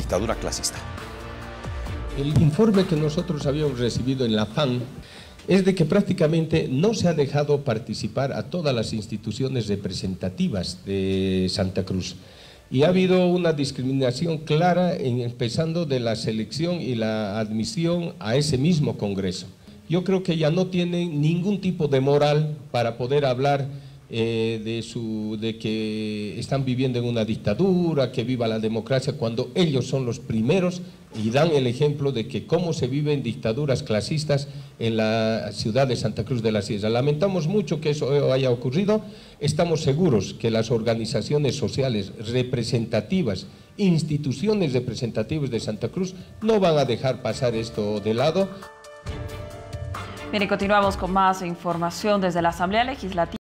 dictadura clasista. El informe que nosotros habíamos recibido en la FAN es de que prácticamente no se ha dejado participar a todas las instituciones representativas de Santa Cruz. Y ha habido una discriminación clara, empezando de la selección y la admisión a ese mismo Congreso. Yo creo que ya no tienen ningún tipo de moral para poder hablar eh, de, su, de que están viviendo en una dictadura, que viva la democracia, cuando ellos son los primeros y dan el ejemplo de que cómo se viven dictaduras clasistas en la ciudad de Santa Cruz de la Sierra. Lamentamos mucho que eso haya ocurrido, estamos seguros que las organizaciones sociales representativas, instituciones representativas de Santa Cruz no van a dejar pasar esto de lado. Bien, y continuamos con más información desde la Asamblea Legislativa.